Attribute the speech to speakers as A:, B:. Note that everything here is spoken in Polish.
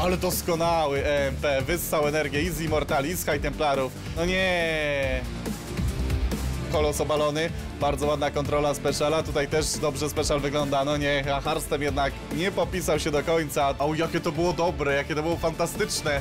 A: Ale doskonały EMP, wyssał energię i z Immortali, i z High Templarów. No nie! Kolos obalony, bardzo ładna kontrola Speciala, tutaj też dobrze Special wygląda, no nie, a Harstem jednak nie popisał się do końca. O, jakie to było dobre, jakie to było fantastyczne.